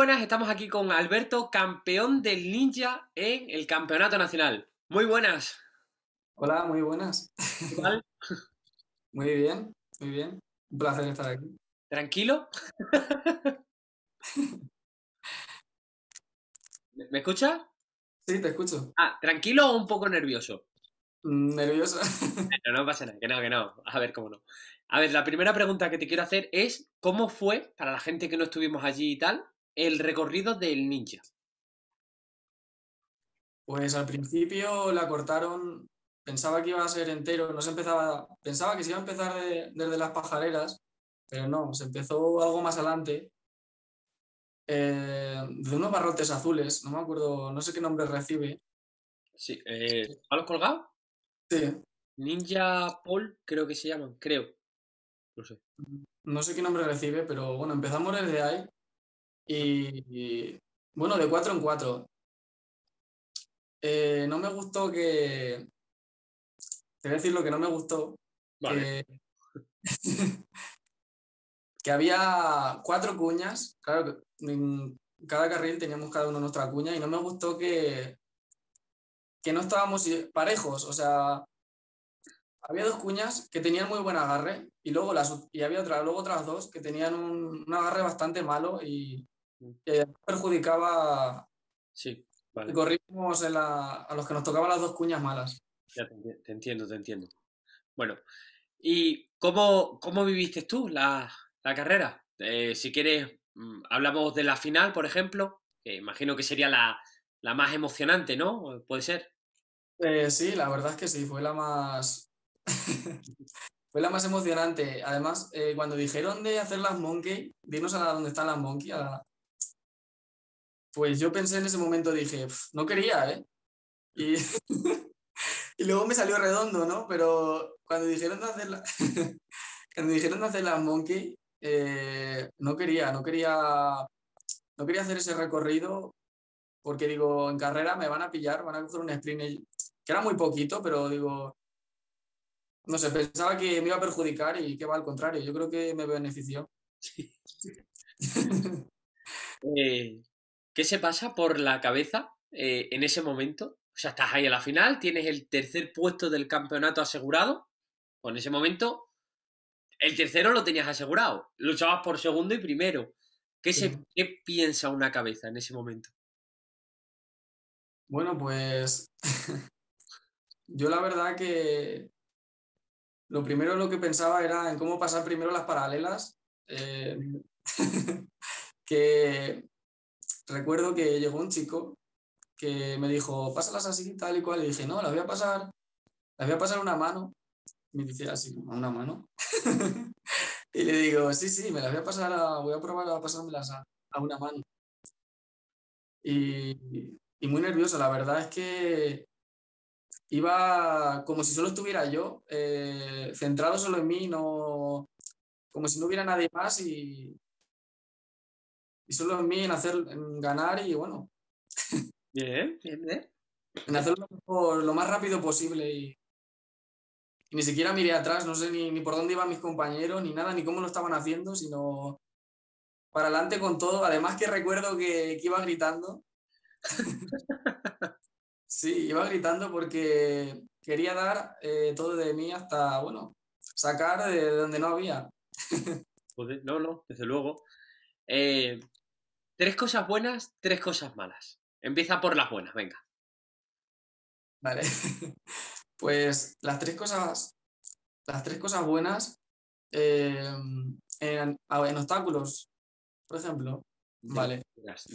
buenas, estamos aquí con Alberto, campeón del ninja en el Campeonato Nacional. Muy buenas. Hola, muy buenas. ¿Qué tal? Muy bien, muy bien. Un placer estar aquí. ¿Tranquilo? ¿Me me escuchas? Sí, te escucho. Ah, ¿tranquilo o un poco nervioso? Mm, Nervioso. No, no pasa nada, que no, que no. A ver, cómo no. A ver, la primera pregunta que te quiero hacer es, ¿cómo fue, para la gente que no estuvimos allí y tal, el recorrido del ninja? Pues al principio la cortaron, pensaba que iba a ser entero, no se empezaba, pensaba que se iba a empezar de- desde las pajareras, pero no, se empezó algo más adelante, eh, de unos barrotes azules, no me acuerdo, no sé qué nombre recibe. Sí, eh, ¿palos colgados? Sí, Ninja Paul, creo que se llaman, creo. No sé. no sé qué nombre recibe, pero bueno, empezamos desde ahí y, y, bueno, de cuatro en cuatro. Eh, no me gustó que, te voy a decir lo que no me gustó, Vale. que, que había cuatro cuñas, claro en cada carril teníamos cada uno nuestra cuña y no me gustó que, que no estábamos parejos, o sea, había dos cuñas que tenían muy buen agarre y luego las y había otra, luego otras dos que tenían un, un agarre bastante malo y, además perjudicaba Sí, vale. en la- a los que nos tocaban las dos cuñas malas. Ya te, enti- te entiendo, te entiendo. Bueno, ¿y cómo, cómo viviste tú la, la carrera? Eh, si quieres, mm, hablamos de la final, por ejemplo, que imagino que sería la, la más emocionante, ¿no? Puede ser. Eh, sí, la verdad es que sí, fue la más, fue la más emocionante. Además, eh, cuando dijeron de hacer las monkey, de irnos a la- donde están las monkey, a la- pues yo pensé en ese momento, dije, "Pf, no quería, ¿eh? Y, y luego me salió redondo, ¿no? Pero cuando dijeron hacer, la- cuando dijeron hacer las monkey, eh, no quería, no quería, no quería hacer ese recorrido porque digo, en carrera me van a pillar, van a coger un sprint, que era muy poquito, pero digo, no sé, pensaba que me iba a perjudicar y que va al contrario, yo creo que me benefició. Eh, ¿qué se pasa por la cabeza eh, en ese momento? O sea, estás ahí a la final, tienes el tercer puesto del campeonato asegurado. O en ese momento, el tercero lo tenías asegurado. Luchabas por segundo y primero. ¿Qué, se, Sí. ¿Qué piensa una cabeza en ese momento? Bueno, pues yo la verdad que lo primero lo que pensaba era en cómo pasar primero las paralelas. eh, que recuerdo que llegó un chico que me dijo, pásalas así, tal y cual. Y dije, no, las voy a pasar, las voy a pasar una mano. Me dice así, ¿a una mano? y le digo, sí, sí, me las voy a pasar, a- voy a probar a pasármelas a, a una mano. Y, y muy nervioso, la verdad es que iba como si solo estuviera yo, eh, centrado solo en mí, no, como si no hubiera nadie más y, y solo en mí, en hacer, en ganar y bueno, Bien, bien, bien. en hacerlo por lo más rápido posible y, y ni siquiera miré atrás, no sé ni, ni por dónde iban mis compañeros, ni nada, ni cómo lo estaban haciendo, sino para adelante con todo. Además que recuerdo que, que iba gritando. Sí, iba gritando porque quería dar eh, todo de mí hasta, bueno, sacar de donde no había. Joder, no, no, desde luego. Eh, tres cosas buenas, tres cosas malas. Empieza por las buenas, venga. Vale. Pues las tres cosas, las tres cosas buenas eh, en, obstáculos, por ejemplo. Vale.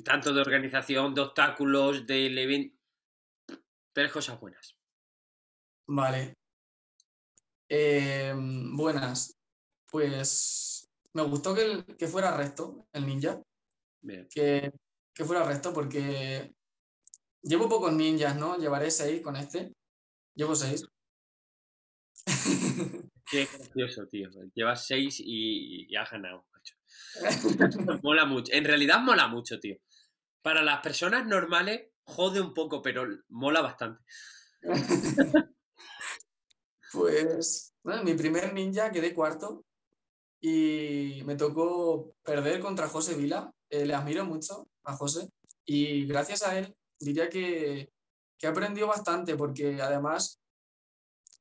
Tanto de organización, de obstáculos, del evento. Tres cosas buenas. Vale. Eh, buenas. Pues me gustó que, el- que fuera recto el ninja, Bien. que, que fuera recto porque llevo pocos ninjas, ¿no? Llevaré seis con este. Llevo seis. Qué gracioso, tío. Llevas seis y, y has ganado. Mola mucho. En realidad mola mucho, tío. Para las personas normales, jode un poco, pero mola bastante. Pues, bueno, mi primer ninja quedé cuarto y me tocó perder contra José Vila. Eh, le admiro mucho. a José, y gracias a él diría que, que he aprendido bastante porque además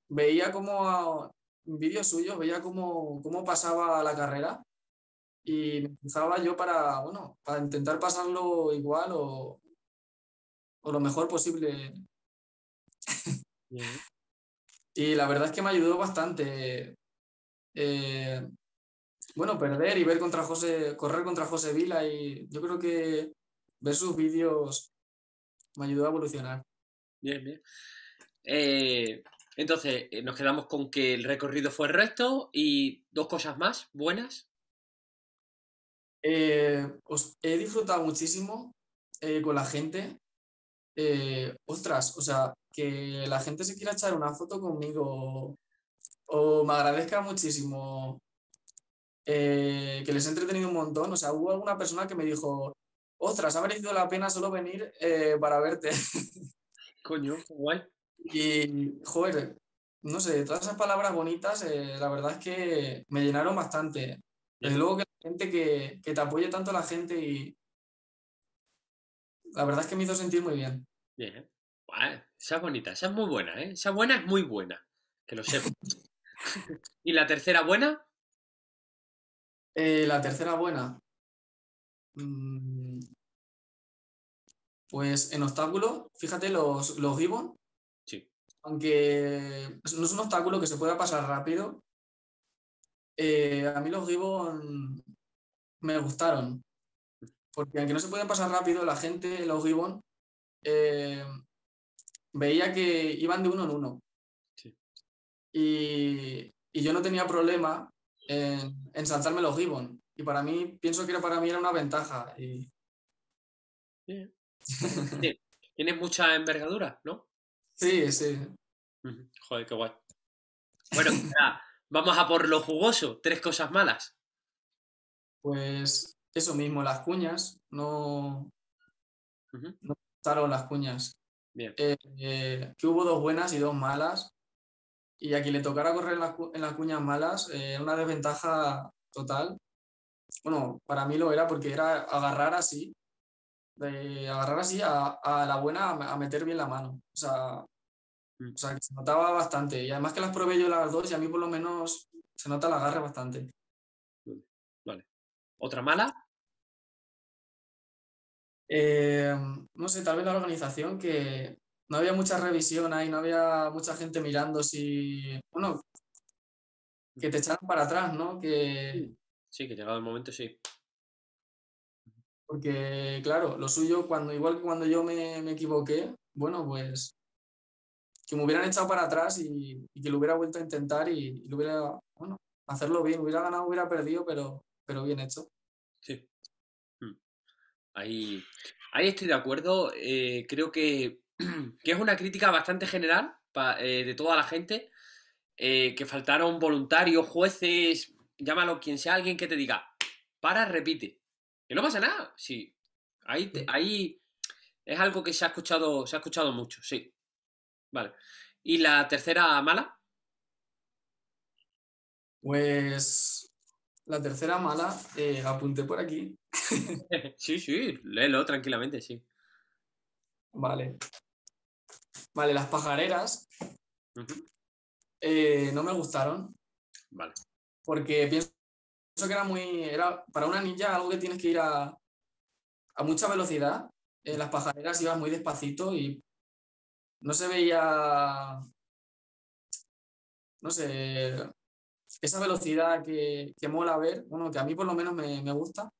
veía como vídeos suyos, veía cómo, cómo pasaba la carrera y me empezaba yo para, bueno, para intentar pasarlo igual o, o lo mejor posible. y la verdad es que me ayudó bastante. Eh, bueno, perder y ver contra José, correr contra José Vila y yo creo que ver sus vídeos me ayudó a evolucionar. Bien, bien. Eh, entonces, eh, nos quedamos con que el recorrido fue recto y dos cosas más buenas. os he disfrutado muchísimo con la gente. ostras, o sea, que la gente se quiera echar una foto conmigo o me agradezca muchísimo eh, que les he entretenido un montón. O sea, hubo alguna persona que me dijo, ostras, ha merecido la pena solo venir eh, para verte. Coño, guay. Y, joder, no sé, todas esas palabras bonitas, eh, la verdad es que me llenaron bastante. Desde luego que la gente que, que te apoye tanto la gente y la verdad es que me hizo sentir muy bien. Bien, esa es bonita, esa es muy buena, ¿eh? Esa buena es muy buena, que lo sepas. ¿Y la tercera buena? Eh, la tercera buena. Mm, pues en obstáculo, fíjate, los, los Gibbon. Sí. Aunque no es un obstáculo que se pueda pasar rápido, eh, a mí los Gibbon me gustaron. Porque aunque no se pueden pasar rápido, la gente, los Gibbon, eh, veía que iban de uno en uno. Y, yo no tenía problema en, saltarme los gibbon. Y para mí, pienso que para mí era una ventaja. Y... Tienes mucha envergadura, ¿no? Sí, sí. Joder, qué guay. Bueno, vamos a por lo jugoso. Tres cosas malas. Pues eso mismo, las cuñas. No, no gustaron las cuñas. Bien. Eh, eh, que hubo dos buenas y dos malas y a quien le tocara correr en las, cuñas malas eh, era una desventaja total. Bueno, para mí lo era porque era agarrar así, agarrar así a, la buena a, meter bien la mano. O sea, mm. o sea, que se notaba bastante. Y además que las probé yo las dos y a mí por lo menos se nota el agarre bastante. Vale. ¿Otra mala? Eh, no sé, tal vez la organización que no había mucha revisión ahí, no había mucha gente mirando si, bueno, que te echaran para atrás, ¿no? Que... Sí, que llegado el momento, sí. Porque, claro, lo suyo, cuando, igual que cuando yo me, equivoqué, bueno, pues que me hubieran echado para atrás y, que lo hubiera vuelto a intentar y, lo hubiera, bueno, hacerlo bien, hubiera ganado, hubiera perdido, pero, pero bien hecho. Sí. Hmm. Ahí, ahí estoy de acuerdo. Eh, creo que que es una crítica bastante general eh, de toda la gente, eh, que faltaron voluntarios, jueces, llámalo quien sea, alguien que te diga, para, repite. Que no pasa nada, sí. Ahí, ahí es algo que se ha escuchado, se ha escuchado mucho, sí. Vale. ¿Y la tercera mala? Pues la tercera mala, eh, apunté por aquí. sí, sí, léelo tranquilamente, sí. Vale. Vale, las pajareras eh, no me gustaron. Vale. Porque pienso que era muy. Era para una ninja algo que tienes que ir a, a mucha velocidad. En las pajareras ibas muy despacito y no se veía. No sé. Esa velocidad que, que mola ver, bueno, que a mí por lo menos me, gusta.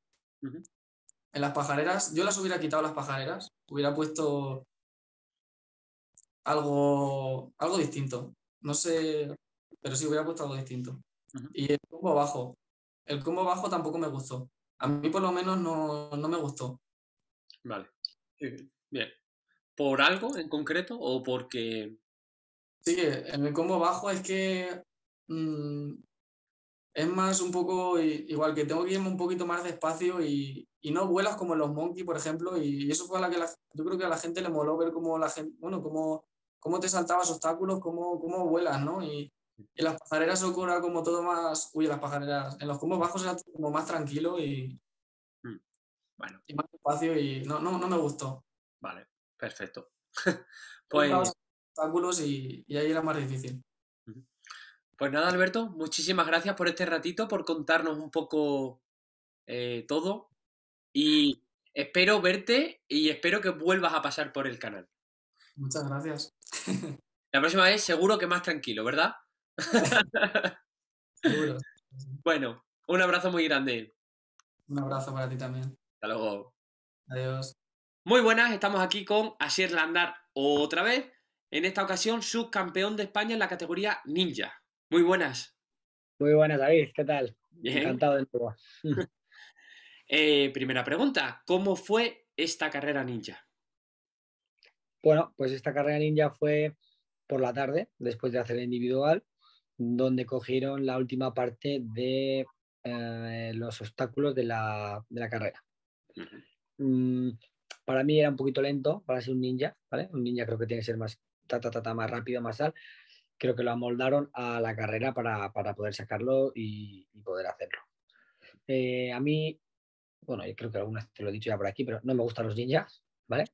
En las pajareras, yo las hubiera quitado las pajareras, hubiera puesto algo, algo distinto. No sé, pero sí hubiera puesto algo distinto. Y el combo bajo. El combo bajo tampoco me gustó. A mí por lo menos no, me gustó. Vale. Bien. ¿Por algo en concreto o porque...? Sí, en el combo bajo es que mm, es más un poco igual que tengo que irme un poquito más despacio y, y no vuelas como en los Monkey, por ejemplo, y eso fue a la que yo creo que a la gente le moló ver cómo la gente, bueno, cómo cómo te saltabas obstáculos, cómo, cómo vuelas, ¿no? Y, en las pajareras ocurra como todo más, uy, las pajareras, en los combos bajos era como más tranquilo y... Hmm. Bueno. Y más espacio y no, no, no me gustó. Vale, perfecto. pues... obstáculos y, y ahí era más difícil. Pues nada, Alberto, muchísimas gracias por este ratito, por contarnos un poco eh, todo. Y espero verte y espero que vuelvas a pasar por el canal. Muchas gracias. La próxima vez seguro que más tranquilo, ¿verdad? seguro. Bueno, un abrazo muy grande. Un abrazo para ti también. Hasta luego. Adiós. Muy buenas, estamos aquí con Asier Landar otra vez. En esta ocasión, subcampeón de España en la categoría Ninja. Muy buenas. Muy buenas, David. ¿Qué tal? Encantado de nuevo. Eh, primera pregunta, ¿cómo fue esta carrera ninja? Bueno, pues esta carrera ninja fue por la tarde, después de hacer el individual, donde cogieron la última parte de eh, los obstáculos de la, carrera. Mm, para mí era un poquito lento para ser un ninja, ¿vale? Un ninja creo que tiene que ser más, más rápido, más tal creo que lo amoldaron a la carrera para, poder sacarlo y, poder hacerlo. Eh, a mí, bueno, yo creo que alguna vez te lo he dicho ya por aquí, pero no me gustan los ninjas, ¿vale?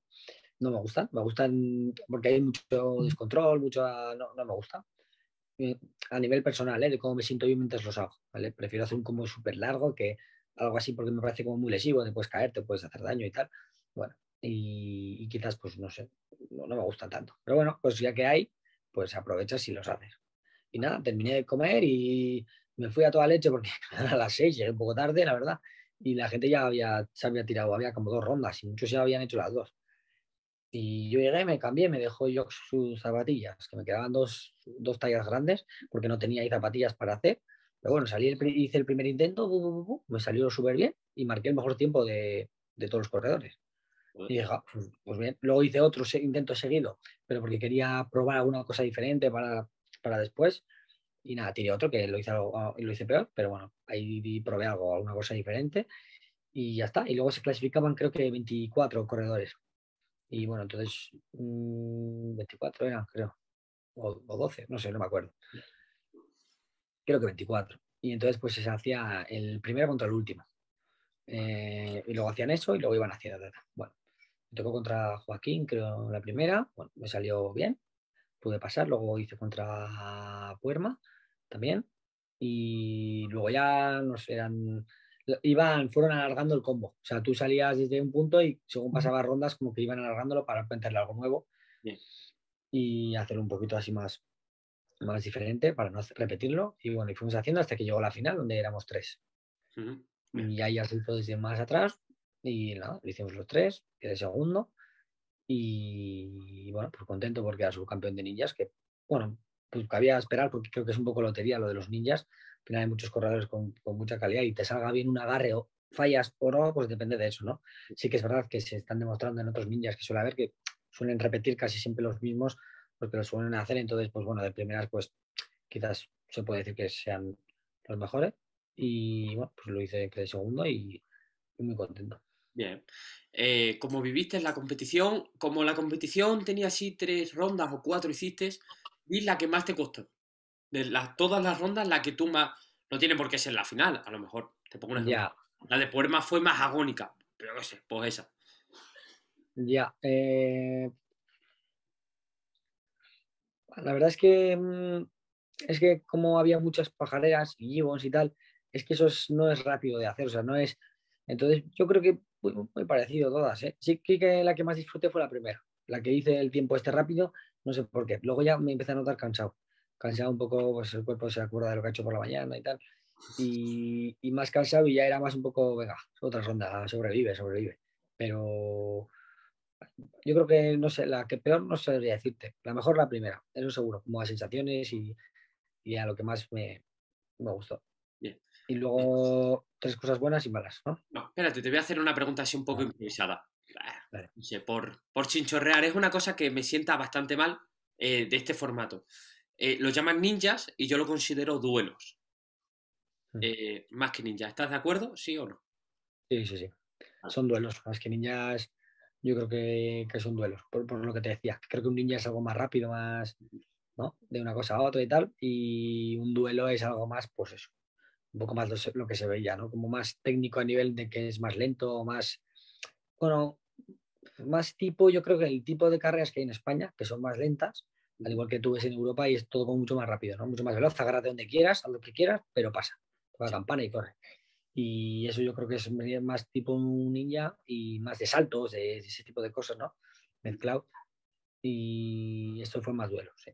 No me gustan, me gustan porque hay mucho descontrol, mucho, no, no me gusta. A nivel personal, ¿eh? de cómo me siento yo mientras los hago, ¿vale? Prefiero hacer un combo súper largo que algo así porque me parece como muy lesivo, te puedes caer, te puedes hacer daño y tal. Bueno, y, quizás, pues no sé, no, no, me gusta tanto. Pero bueno, pues ya que hay, pues aprovechas y los haces. Y nada, terminé de comer y me fui a toda leche porque a las seis, llegué un poco tarde, la verdad, y la gente ya había, se había tirado, había como dos rondas y muchos ya habían hecho las dos. Y yo llegué, me cambié, me dejó yo sus zapatillas, que me quedaban dos, dos tallas grandes porque no tenía ahí zapatillas para hacer. Pero bueno, salí hice el primer intento, me salió súper bien y marqué el mejor tiempo de, de todos los corredores. Y dije, ah, pues, pues, bien. Luego hice otro intento seguido, pero porque quería probar alguna cosa diferente para, para después. Y nada, tiré otro que lo hice, ah, lo hice peor, pero bueno, ahí probé algo, alguna cosa diferente. Y ya está. Y luego se clasificaban, creo que 24 corredores. Y bueno, entonces 24 mm, eran, creo. O, o 12, no sé, no me acuerdo. Creo que 24. Y entonces pues se hacía el primero contra el último. Eh, y luego hacían eso y luego iban haciendo. Bueno, me tocó contra Joaquín, creo, la primera. Bueno, me salió bien. Pude pasar. Luego hice contra Puerma también. Y luego ya, no sé, eran, iban, fueron alargando el combo. O sea, tú salías desde un punto y según pasabas rondas, como que iban alargándolo para meterle algo nuevo. Y hacerlo un poquito así más, más diferente para no repetirlo. Y bueno, y fuimos haciendo hasta que llegó la final, donde éramos tres. Y ahí ya se hizo desde más atrás y nada, lo hicimos los tres, quedé segundo. Y bueno, pues contento porque era subcampeón de ninjas, que bueno, pues cabía esperar porque creo que es un poco lotería lo de los ninjas. Al final hay muchos corredores con, mucha calidad y te salga bien un agarre o fallas o no, pues depende de eso, ¿no? Sí que es verdad que se están demostrando en otros ninjas que suele haber que suelen repetir casi siempre los mismos porque lo suelen hacer. Entonces, pues bueno, de primeras, pues quizás se puede decir que sean los mejores. Y bueno, pues lo hice de segundo y muy contento. Bien. Eh, como viviste la competición, como la competición tenía así tres rondas o cuatro hiciste, y la que más te costó. De las, todas las rondas, la que tú más. No tiene por qué ser la final, a lo mejor. Te pongo una Ya. La de Puerma fue más agónica, pero qué sé, pues esa. Ya. Eh, la verdad es que. Mm, es que como había muchas pajareras y gibbons y tal, es que eso no es rápido de hacer, o sea, no es. Entonces, yo creo que muy, muy parecido todas. ¿eh? Sí que la que más disfruté fue la primera, la que hice el tiempo este rápido, no sé por qué. Luego ya me empecé a notar cansado. Cansado un poco, pues el cuerpo se acuerda de lo que ha hecho por la mañana y tal. Y, más cansado y ya era más un poco, venga, otra ronda, sobrevive, sobrevive. Pero yo creo que, no sé, la que peor no sabría decirte. La mejor la primera, eso seguro, como a sensaciones y, y a lo que más me, me gustó. Y luego tres cosas buenas y malas, ¿no? No, espérate, te voy a hacer una pregunta así un poco improvisada. por, por chinchorrear, es una cosa que me sienta bastante mal eh, de este formato. Eh, lo llaman ninjas y yo lo considero duelos. Hmm. Eh, más que ninjas. ¿Estás de acuerdo? ¿Sí o no? Sí, sí, sí. Son duelos. Más que ninjas, yo creo que, son duelos. Por, por, lo que te decía. Creo que un ninja es algo más rápido, más. ¿no? De una cosa a otra y tal. Y un duelo es algo más, pues eso un poco más lo, que se veía, ¿no? Como más técnico a nivel de que es más lento, más, Bueno, más tipo, yo creo que el tipo de carreras que hay en España, que son más lentas, al igual que tú ves en Europa y es todo como mucho más rápido, ¿no? Mucho más veloz, agárrate donde quieras, a lo que quieras, pero pasa. Toca la campana y corre. Y eso yo creo que es más tipo un ninja y más de saltos, de, ese tipo de cosas, ¿no? Mezclado. Y esto fue más duelo, sí.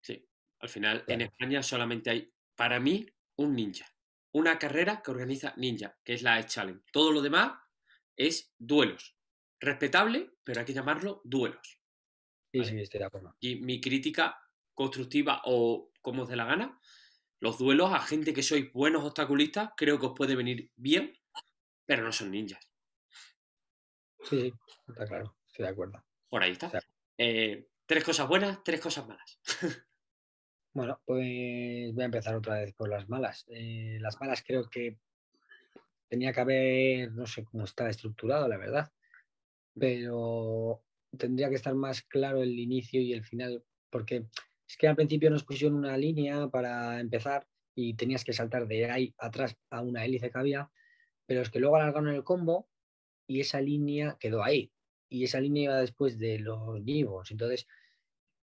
Sí, al final en España solamente hay, para mí, un ninja. Una carrera que organiza Ninja, que es la Challenge. Todo lo demás es duelos. Respetable, pero hay que llamarlo duelos. Sí, sí, estoy de acuerdo. Y mi crítica constructiva o como os dé la gana, los duelos a gente que sois buenos obstaculistas, creo que os puede venir bien, pero no son ninjas. Sí, sí, está claro, estoy de acuerdo. Por ahí está. Eh, tres cosas buenas, tres cosas malas. bueno, pues voy a empezar otra vez por las malas. Eh, las malas creo que tenía que haber, no sé cómo está estructurado, la verdad, pero tendría que estar más claro el inicio y el final, porque es que al principio nos pusieron una línea para empezar y tenías que saltar de ahí atrás a una hélice que había, pero es que luego alargaron el combo y esa línea quedó ahí. Y esa línea iba después de los Gibons. Entonces,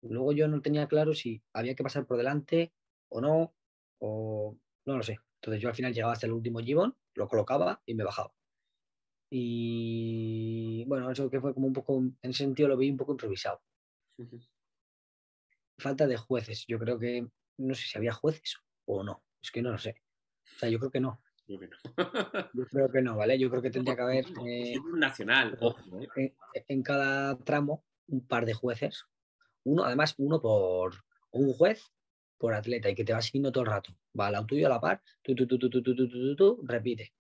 luego yo no tenía claro si había que pasar por delante o no, o no lo sé. Entonces yo al final llegaba hasta el último Gibbon, lo colocaba y me bajaba. Y bueno, eso que fue como un poco, en ese sentido lo vi un poco improvisado. Falta de jueces. Yo creo que, no sé si había jueces o no. Es que no lo sé. O sea, yo creo que no. Yo, creo que no, ¿vale? Yo creo que tendría que haber... Eh, nacional, ¿eh? en, cada tramo un par de jueces. Uno, además, uno por un juez por atleta y que te va siguiendo todo el rato. Va al tuyo a la par, tú, tú, tú, tú, tú, tú, tú, tú, tú, repite.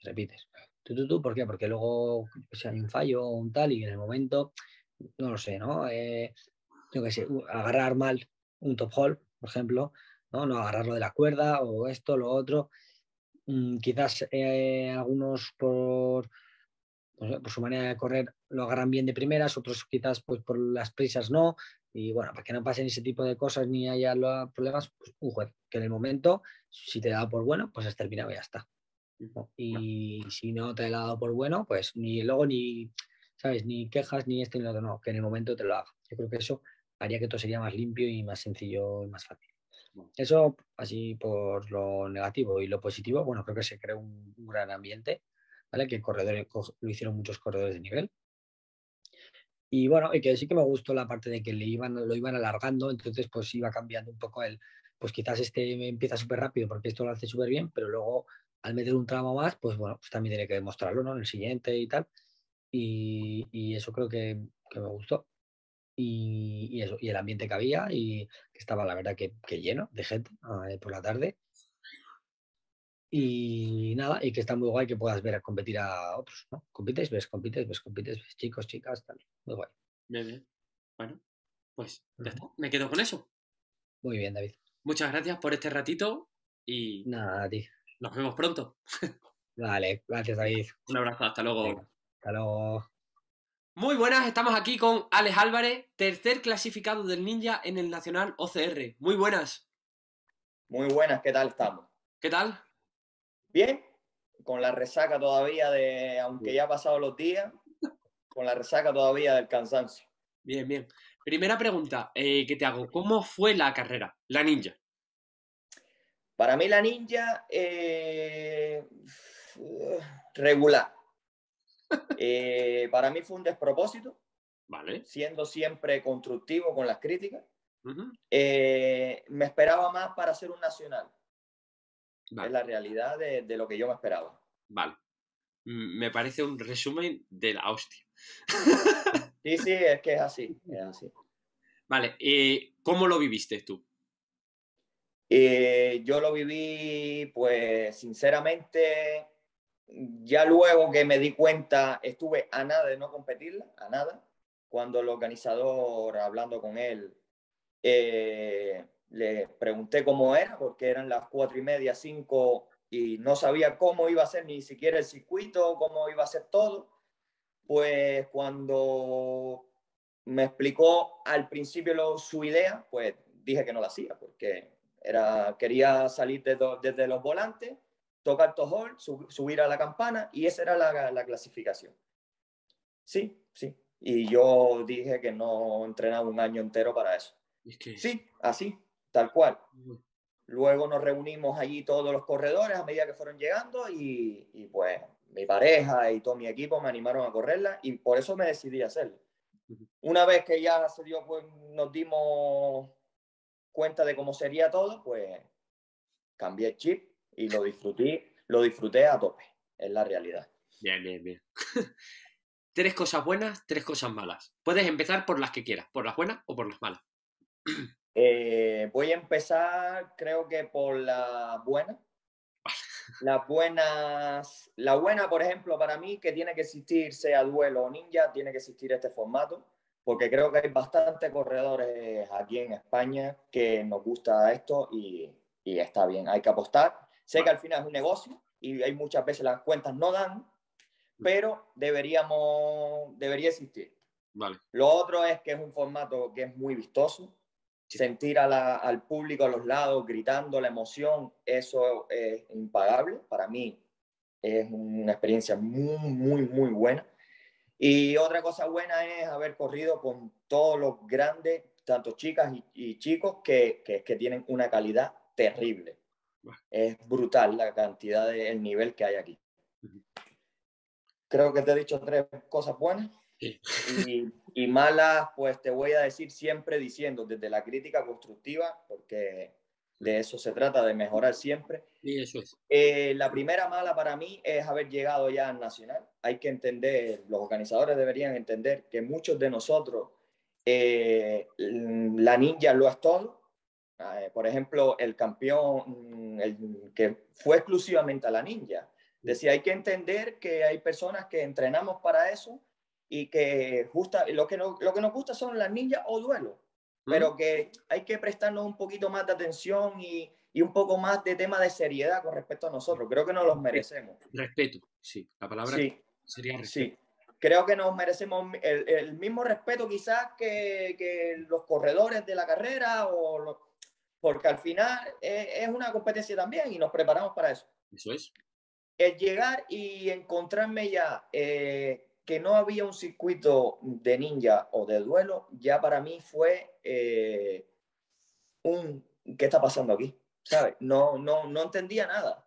Repites. Tú, tú, tú, ¿por qué? Porque luego si hay un fallo o un tal y en el momento, no lo sé, ¿no? Eh, que sé, agarrar mal un top hole, por ejemplo, ¿no? No agarrarlo de la cuerda o esto, lo otro. Mm, quizás eh, algunos por, por su manera de correr lo agarran bien de primeras, otros quizás pues por las prisas no. Y bueno, para que no pasen ese tipo de cosas ni haya problemas, pues un juez, que en el momento, si te da por bueno, pues has terminado y ya está. Y si no te ha dado por bueno, pues ni luego ni, ¿sabes? Ni quejas ni esto ni lo otro, no, que en el momento te lo haga. Yo creo que eso haría que todo sería más limpio y más sencillo y más fácil. Eso así por lo negativo y lo positivo, bueno, creo que se creó un, gran ambiente, ¿vale? Que corredores, lo hicieron muchos corredores de nivel. Y bueno, y que sí que me gustó la parte de que le iban, lo iban alargando, entonces pues iba cambiando un poco el, pues quizás este empieza súper rápido porque esto lo hace súper bien, pero luego al meter un tramo más, pues bueno, pues también tiene que demostrarlo, ¿no? En el siguiente y tal. Y, eso creo que, me gustó. Y, eso, y el ambiente que había y que estaba la verdad que, lleno de gente eh, por la tarde. Y nada, y que está muy guay que puedas ver a competir a otros, ¿no? Compites, ves, compites, ves, compites, ves, chicos, chicas, tal. Muy guay. Bien, bien. Bueno, pues ya está. Me quedo con eso. Muy bien, David. Muchas gracias por este ratito y. Nada, a ti. Nos vemos pronto. Vale, gracias David. Un abrazo, hasta luego. hasta luego. Muy buenas, estamos aquí con Alex Álvarez, tercer clasificado del Ninja en el Nacional OCR. Muy buenas. Muy buenas, ¿qué tal estamos? ¿Qué tal? Bien, con la resaca todavía de, aunque ya ha pasado los días, con la resaca todavía del cansancio. Bien, bien. Primera pregunta eh, que te hago, ¿cómo fue la carrera, la ninja? Para mí la ninja, eh, regular. Eh, para mí fue un despropósito. Vale. Siendo siempre constructivo con las críticas. Eh, me esperaba más para ser un nacional. Es la realidad de, lo que yo me esperaba. Vale. Me parece un resumen de la hostia. Sí, sí, es que es así. Es así. Vale. ¿Cómo lo viviste tú? Eh, yo lo viví, pues sinceramente, ya luego que me di cuenta, estuve a nada de no competirla, a nada. Cuando el organizador, hablando con él, eh, le pregunté cómo era, porque eran las cuatro y media, cinco, y no sabía cómo iba a ser ni siquiera el circuito, cómo iba a ser todo. Pues cuando me explicó al principio su idea, pues dije que no la hacía, porque era, quería salir desde, los volantes, tocar hold, subir a la campana y esa era la, clasificación. Sí, sí. Y yo dije que no entrenaba un año entero para eso. Es que... Sí, así, tal cual. Luego nos reunimos allí todos los corredores a medida que fueron llegando y, y, pues mi pareja y todo mi equipo me animaron a correrla y por eso me decidí a hacerlo. Una vez que ya se dio, pues nos dimos cuenta de cómo sería todo, pues cambié el chip y lo disfruté, lo disfruté a tope, es la realidad. Bien, bien, bien. tres cosas buenas, tres cosas malas. Puedes empezar por las que quieras, por las buenas o por las malas. Eh, voy a empezar, creo que por la buena. Las buenas, la buena, por ejemplo, para mí, que tiene que existir, sea duelo o ninja, tiene que existir este formato, porque creo que hay bastantes corredores aquí en España que nos gusta esto y, y está bien, hay que apostar. Sé que al final es un negocio y hay muchas veces las cuentas no dan, pero deberíamos, debería existir. Vale. Lo otro es que es un formato que es muy vistoso, sentir al público a los lados gritando la emoción, eso es impagable. Para mí es una experiencia muy, muy, muy buena. Y otra cosa buena es haber corrido con todos los grandes, tanto chicas y, chicos, que, que, que, tienen una calidad terrible. Es brutal la cantidad de el nivel que hay aquí. Creo que te he dicho tres cosas buenas. Y, y, malas, pues te voy a decir siempre diciendo desde la crítica constructiva, porque de eso se trata, de mejorar siempre. Y eso es. Eh, la primera mala para mí es haber llegado ya al Nacional. Hay que entender, los organizadores deberían entender que muchos de nosotros, eh, la ninja lo es todo. Eh, por ejemplo, el campeón, el, que fue exclusivamente a la ninja. Decía, hay que entender que hay personas que entrenamos para eso y que justa, lo, que no, lo que nos gusta son las ninjas o duelos, pero que hay que prestarnos un poquito más de atención y, y, un poco más de tema de seriedad con respecto a nosotros. Creo que nos los merecemos. Respeto, sí, la palabra sí, sería respeto. Sí. Creo que nos merecemos el, el mismo respeto quizás que, que, los corredores de la carrera, o porque al final es, es una competencia también y nos preparamos para eso. Eso es. El llegar y encontrarme ya eh, que no había un circuito de ninja o de duelo, ya para mí fue eh, un ¿qué está pasando aquí? ¿Sabes? No, no, no entendía nada.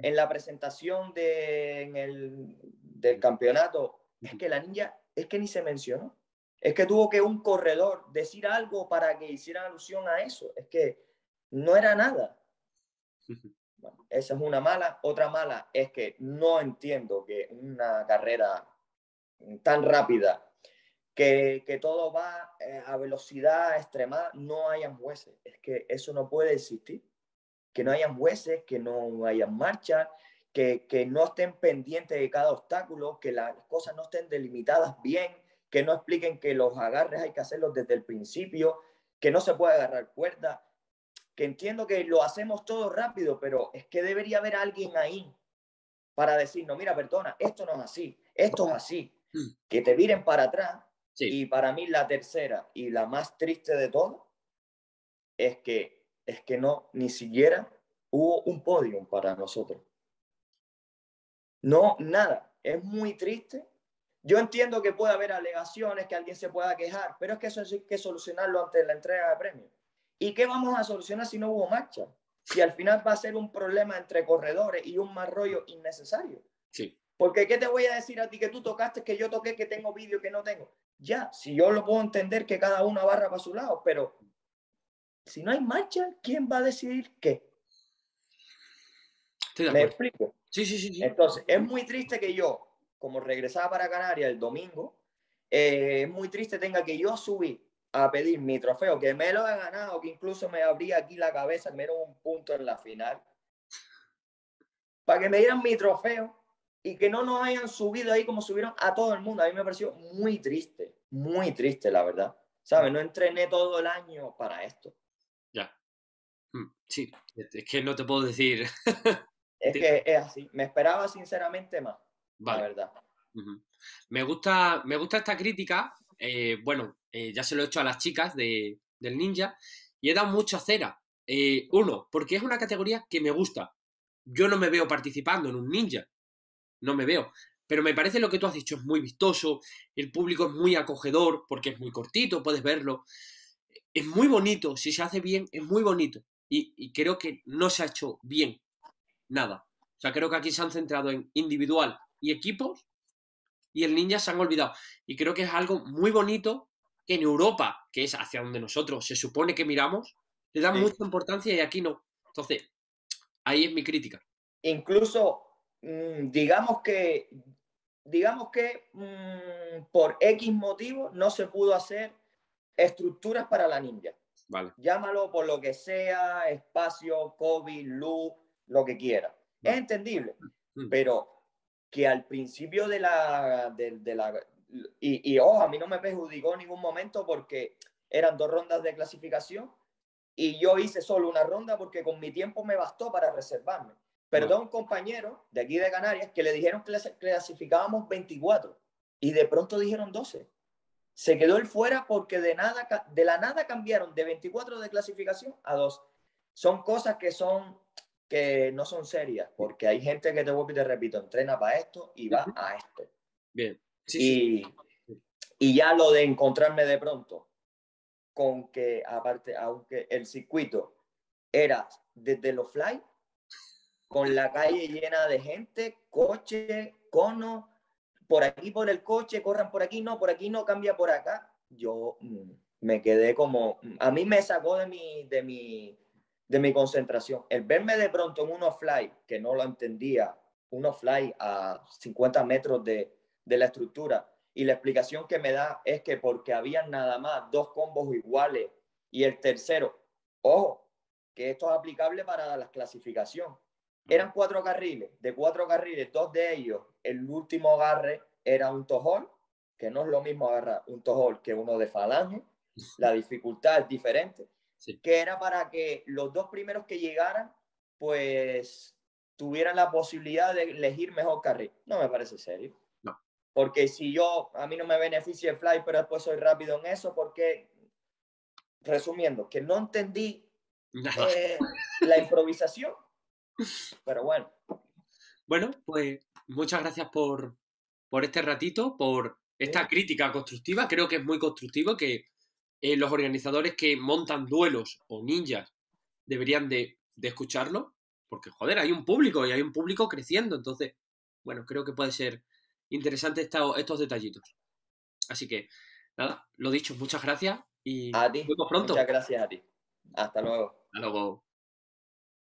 En la presentación de, en el, del campeonato, es que la ninja, es que ni se mencionó. Es que tuvo que un corredor decir algo para que hiciera alusión a eso. Es que no era nada. Bueno, esa es una mala. Otra mala es que no entiendo que una carrera tan rápida que, que todo va eh, a velocidad extremada, no hayan jueces. Es que eso no puede existir. Que no hayan jueces, que no hayan marcha, que, que no estén pendientes de cada obstáculo, que las cosas no estén delimitadas bien, que no expliquen que los agarres hay que hacerlos desde el principio, que no se puede agarrar cuerda, que entiendo que lo hacemos todo rápido, pero es que debería haber alguien ahí para decirnos, mira, perdona, esto no es así, esto es así, Mm. que te viren para atrás. Y para mí la tercera y la más triste de todo es que, es que no, ni siquiera hubo un podio para nosotros. No, nada. Es muy triste. Yo entiendo que puede haber alegaciones, que alguien se pueda quejar, pero es que eso hay que solucionarlo antes de la entrega de premios. ¿Y qué vamos a solucionar si no hubo marcha? Si al final va a ser un problema entre corredores y un más rollo innecesario. Sí. Porque ¿qué te voy a decir a ti que tú tocaste, que yo toqué, que tengo vídeo, que no tengo? Ya, si yo lo puedo entender que cada uno barra para su lado, pero si no hay marcha, ¿quién va a decidir qué? ¿Me explico? Sí, sí, sí, Entonces, es muy triste que yo, como regresaba para Canarias el domingo, eh, es muy triste tenga que yo subir a pedir mi trofeo, que me lo he ganado, que incluso me abría aquí la cabeza, me dieron un punto en la final, para que me dieran mi trofeo y que no nos hayan subido ahí como subieron a todo el mundo. A mí me pareció muy triste, muy triste, la verdad. ¿Sabes? No entrené todo el año para esto. Ya. Mm, sí, es que no te puedo decir. es que es así. Me esperaba sinceramente más, la verdad. me, gusta, me gusta esta crítica. Eh, bueno, eh, ya se lo he hecho a las chicas de, del ninja y he dado mucha cera. Eh, uno, porque es una categoría que me gusta. Yo no me veo participando en un ninja no me veo. Pero me parece lo que tú has dicho, es muy vistoso, el público es muy acogedor, porque es muy cortito, puedes verlo. Es muy bonito, si se hace bien, es muy bonito. Y, creo que no se ha hecho bien nada. O sea, creo que aquí se han centrado en individual y equipos y el ninja se han olvidado. Y creo que es algo muy bonito que en Europa, que es hacia donde nosotros se supone que miramos, le dan mucha importancia y aquí no. Entonces, ahí es mi crítica. Incluso, mm, digamos que, digamos que mm, por X motivo no se pudo hacer estructuras para la ninja. Vale. Llámalo por lo que sea, espacio, COVID, luz, lo que quiera. Es entendible, mm. pero que al principio de la, de, la y, y a mí no me perjudicó en ningún momento porque eran dos rondas de clasificación y yo hice solo una ronda porque con mi tiempo me bastó para reservarme. Perdón, un compañero de aquí de Canarias que le dijeron que clasificábamos 24 y de pronto dijeron 12. Se quedó él fuera porque de, nada, de la nada cambiaron de 24 de clasificación a 2. Son cosas que son que no son serias, porque hay gente que te vuelvo y te repito, entrena para esto y va a esto. Bien. y, y ya lo de encontrarme de pronto con que, aparte, aunque el circuito era desde los fly, con la calle llena de gente, coche, cono, por aquí por el coche, corran por aquí, no, por aquí no, cambia por acá. Yo mm, me quedé como, mm, a mí me sacó de mi, de mi, de mi concentración. El verme de pronto en unos fly, que no lo entendía, unos fly a 50 metros de, de la estructura, y la explicación que me da es que porque habían nada más dos combos iguales y el tercero, ojo, que esto es aplicable para la clasificación. Eran cuatro carriles, de cuatro carriles, dos de ellos, el último agarre era un tojol, que no es lo mismo agarrar un tojol que uno de falange, la dificultad es diferente, que era para que los dos primeros que llegaran, pues tuvieran la posibilidad de elegir mejor carril. No me parece serio. No. Porque si yo, a mí no me beneficia el fly, pero después soy rápido en eso, porque, resumiendo, que no entendí eh, la improvisación pero bueno. Bueno, pues muchas gracias por, por este ratito, por esta crítica constructiva. Creo que es muy constructivo que eh, los organizadores que montan duelos o ninjas deberían de, de, escucharlo, porque joder, hay un público y hay un público creciendo, entonces, bueno, creo que puede ser interesante estos detallitos. Así que, nada, lo dicho, muchas gracias y a ti. Nos vemos pronto. Muchas gracias a ti. Hasta luego. Hasta luego.